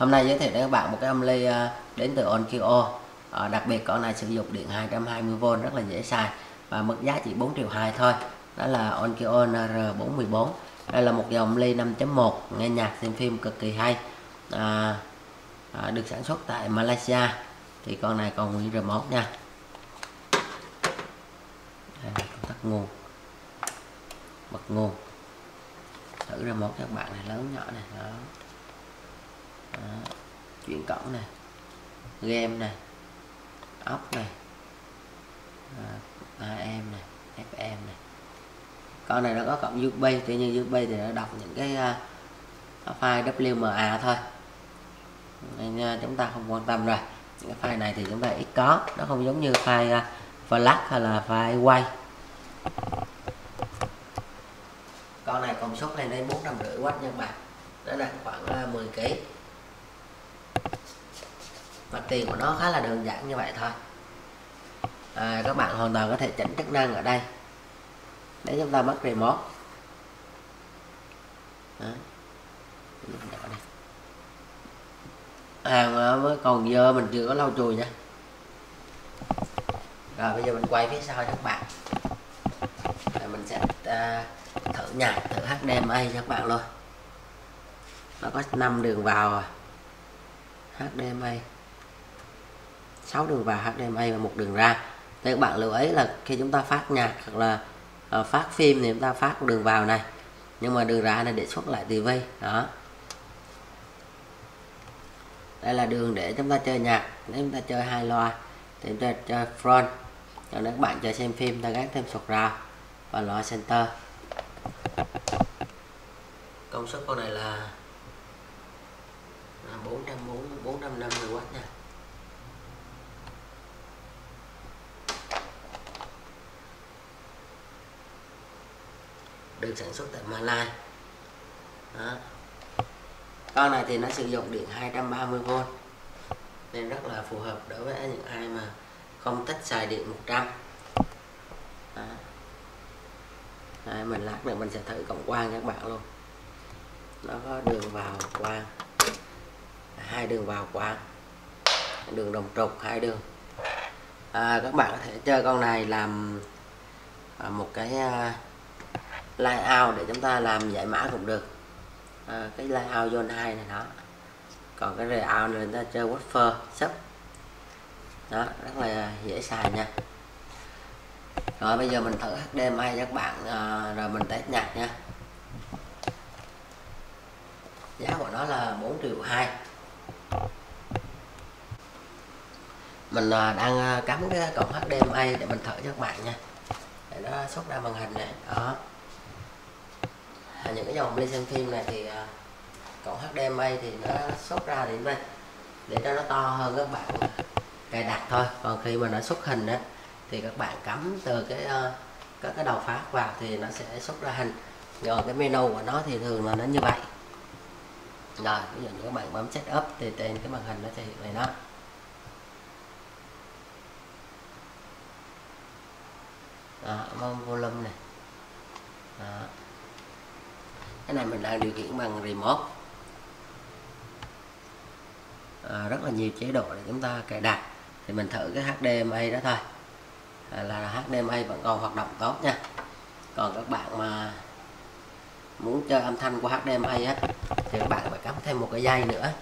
Hôm nay giới thiệu đến các bạn một cái âm ly ờ, đến từ Onkyo. À, Đặc biệt con này sử dụng điện 220V rất là dễ xài Và mức giá chỉ 4 triệu 2 thôi. Đó là Onkyo NR414 Đây là một dòng ly 5.1 Nghe nhạc xem phim cực kỳ hay. À, à, Được sản xuất tại Malaysia. Thì con này còn nguyên remote nha. Đây là nguồn. Bật nguồn. Thử remote các bạn này lớn nhỏ này đó đó. chuyển cổng này game này ốc này à, am này fm này con này nó có cổng USB tuy nhiên USB thì nó đọc những cái uh, file WMA thôi. Nên uh, chúng ta không quan tâm rồi. Những cái file này thì chúng ta ít có nó không giống như file uh, flash hay là file quay con này công suất lên đến bốn trăm rưỡi w nha bạn nó nặng khoảng 10 kg mặt tiền của nó khá là đơn giản như vậy thôi. À, các bạn hoàn toàn có thể chỉnh chức năng ở đây. Để chúng ta mất remote. Đó. hàng mới còn dơ mình chưa có lau chùi nha. Rồi bây giờ mình quay phía sau cho các bạn. Rồi mình sẽ à, thử nhạc thử HDMI cho các bạn luôn. Nó có 5 đường vào à. HDMI 6 đường vào HDMI và một đường ra. Thì các bạn lưu ý là khi chúng ta phát nhạc hoặc là uh, phát phim thì chúng ta phát đường vào này. Nhưng mà đường ra này để xuất lại TV đó. Đây là đường để chúng ta chơi nhạc nếu chúng ta chơi hai loa thì chúng ta chơi front. Còn nếu các bạn chơi xem phim ta gắn thêm sột ra và loa center. Công suất con này là 440 450W nha. Được sản xuất tại Malai. Đó. con này thì nó sử dụng điện 230V nên rất là phù hợp đối với những ai mà không thích xài điện 100 đó. Đây, mình lát nữa mình sẽ thử cộng quang các bạn luôn. Nó có đường vào quang. Hai đường vào quang. Đường đồng trục hai đường. À, các bạn có thể chơi con này làm à, một cái à, layout để chúng ta làm giải mã cũng được. À, cái layout zone 2 này đó. Còn cái layout này chúng ta chơi woofer sub. Đó rất là dễ xài nha. Rồi bây giờ mình thử HDMI cho các bạn à, rồi mình test nhạc nha. Giá của nó là 4 triệu 2 mình à, đang à, cắm cái cổng HDMI để mình thử cho các bạn nha. Để nó xuất ra màn hình này. Đó những cái dòng đi xem phim này thì à, cổng HDMI thì nó xuất ra điểm đây để cho nó to hơn các bạn cài đặt thôi. Còn khi mà nó xuất hình đó thì các bạn cắm từ cái à, các cái đầu phát vào thì nó sẽ xuất ra hình. Rồi cái menu của nó thì thường là nó như vậy. Rồi ví dụ như các bạn bấm setup thì trên cái màn hình nó sẽ hiện này đó đó, volume này. Đó cái này mình đang điều khiển bằng remote. À, rất là nhiều chế độ để chúng ta cài đặt. Thì mình thử cái HDMI đó thôi. À, là HDMI vẫn còn hoạt động tốt nha. Còn các bạn mà muốn chơi âm thanh của HDMI á thì các bạn phải cắm thêm một cái dây nữa.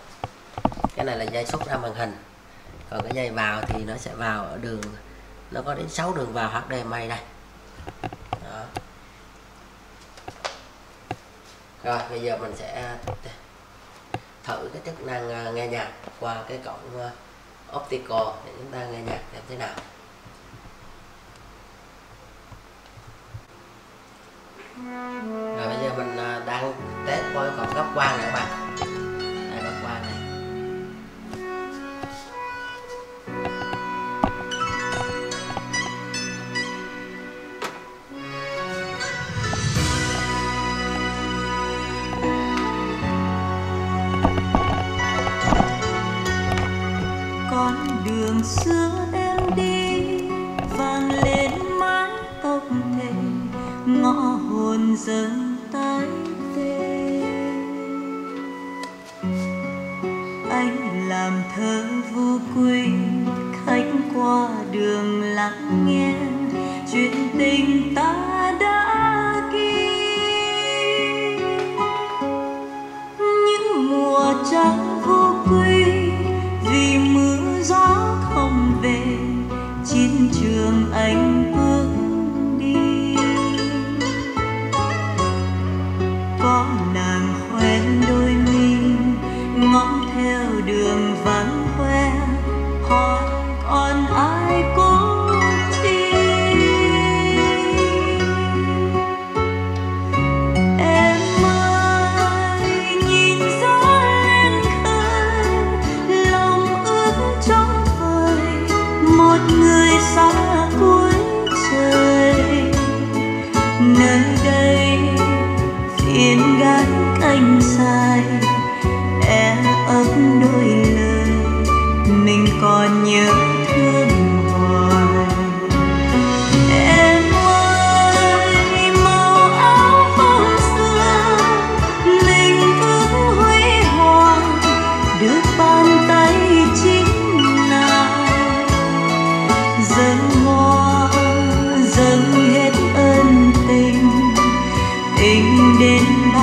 Cái này là dây xuất ra màn hình. Còn cái dây vào thì nó sẽ vào ở đường nó có đến 6 đường vào HDMI đây Đó rồi, bây giờ mình sẽ à, thử cái chức năng à, nghe nhạc qua cái cổng à, optical để chúng ta nghe nhạc xem thế nào. Rồi, bây giờ mình đang test qua cổng góc quang này các bạn. đường xưa em đi, vang lên mái tóc thề, ngõ hồn dâng tái tê. Anh làm thơ vô quy, khách qua đường lắng nghe, chuyện tình ta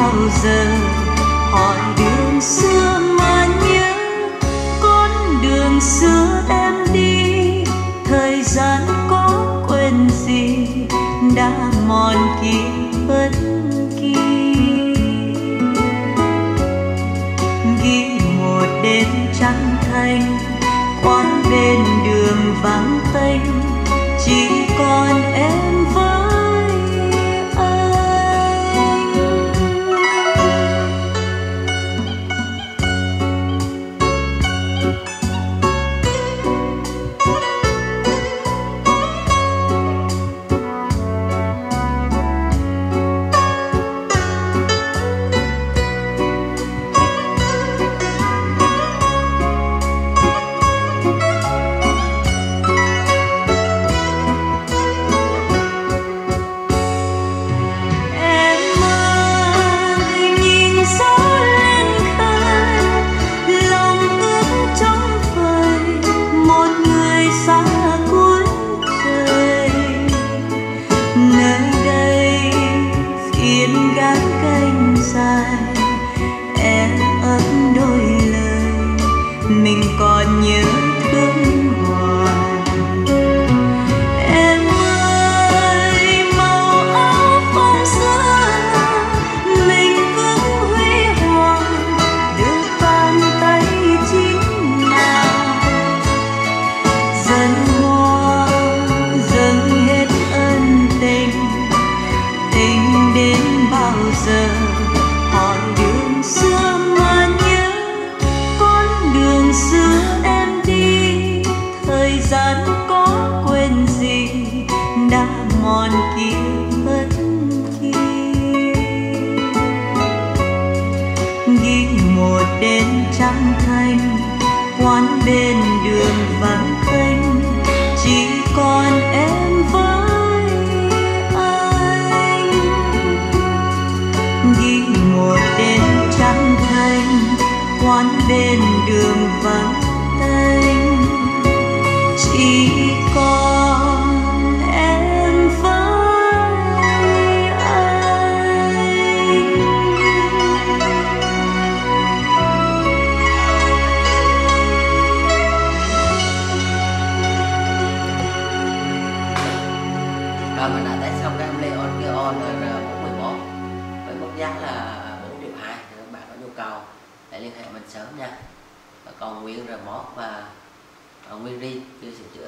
bao giờ. Hỏi đường xưa mà nhớ, con đường xưa em đi. Thời gian có quên gì, đã mòn kia ân kia. Ghi một đêm trăng thanh quán bên đường vắng tênh chỉ còn em với Ờ, mình đã test xong cái amleon r414 với mức giá là 4 triệu 2 các bạn có nhu cầu hãy liên hệ mình sớm nha. Còn nguyên R1 và, nguyên ri chưa sửa chữa.